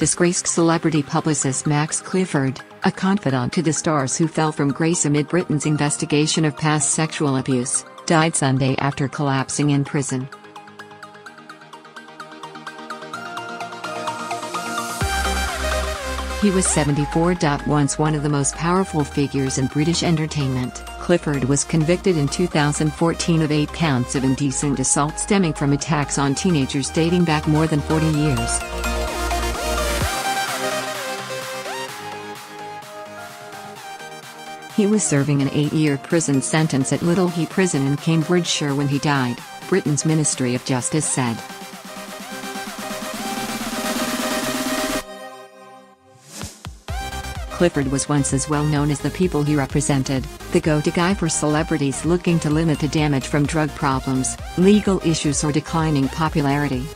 Disgraced celebrity publicist Max Clifford, a confidant to the stars who fell from grace amid Britain's investigation of past sexual abuse, died Sunday after collapsing in prison. He was 74. Once one of the most powerful figures in British entertainment, Clifford was convicted in 2014 of eight counts of indecent assault stemming from attacks on teenagers dating back more than 40 years. He was serving an eight-year prison sentence at Littlehey Prison in Cambridgeshire when he died, Britain's Ministry of Justice said. Clifford was once as well known as the people he represented, the go-to guy for celebrities looking to limit the damage from drug problems, legal issues or declining popularity.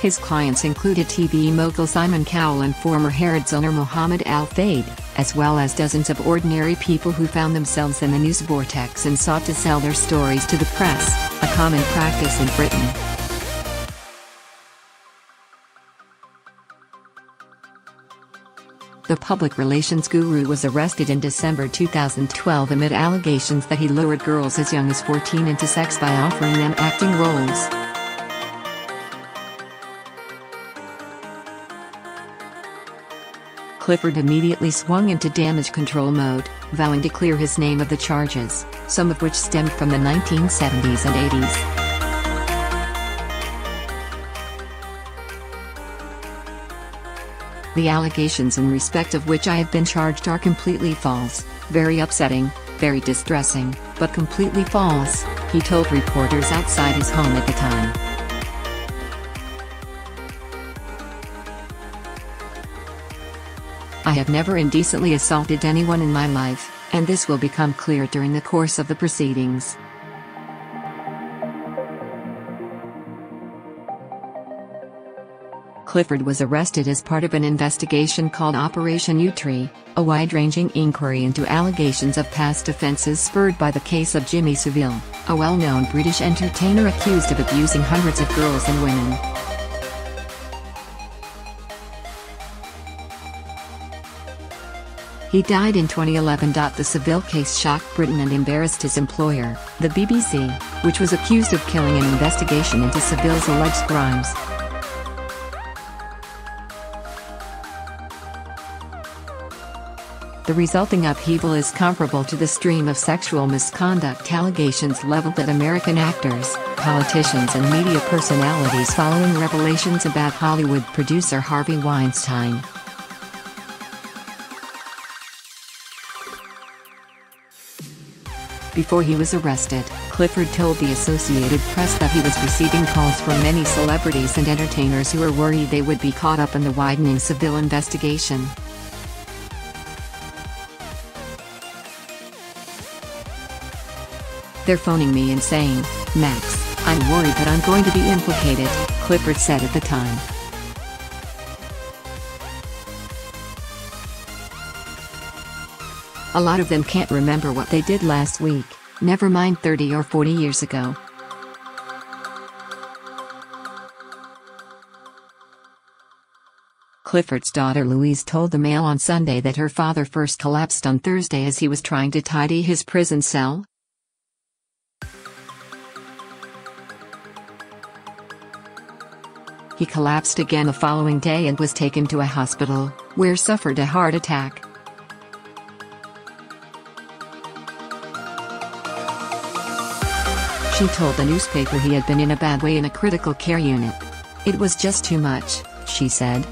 His clients included TV mogul Simon Cowell and former Harrods owner Mohamed al-Fayed, as well as dozens of ordinary people who found themselves in the news vortex and sought to sell their stories to the press, a common practice in Britain. The public relations guru was arrested in December 2012 amid allegations that he lured girls as young as 14 into sex by offering them acting roles. Clifford immediately swung into damage control mode, vowing to clear his name of the charges, some of which stemmed from the 1970s and 80s. The allegations in respect of which I have been charged are completely false, very upsetting, very distressing, but completely false, he told reporters outside his home at the time. I have never indecently assaulted anyone in my life, and this will become clear during the course of the proceedings. Clifford was arrested as part of an investigation called Operation Yewtree, a wide-ranging inquiry into allegations of past offences spurred by the case of Jimmy Savile, a well-known British entertainer accused of abusing hundreds of girls and women. He died in 2011. The Savile case shocked Britain and embarrassed his employer, the BBC, which was accused of killing an investigation into Savile's alleged crimes. The resulting upheaval is comparable to the stream of sexual misconduct allegations leveled at American actors, politicians and media personalities following revelations about Hollywood producer Harvey Weinstein. Before he was arrested, Clifford told the Associated Press that he was receiving calls from many celebrities and entertainers who were worried they would be caught up in the widening Savile investigation. They're phoning me and saying, Max, I'm worried that I'm going to be implicated, Clifford said at the time. A lot of them can't remember what they did last week, never mind 30 or 40 years ago. Clifford's daughter Louise told the Mail on Sunday that her father first collapsed on Thursday as he was trying to tidy his prison cell, He collapsed again the following day and was taken to a hospital, where suffered a heart attack. She told the newspaper he had been in a bad way in a critical care unit. It was just too much, she said.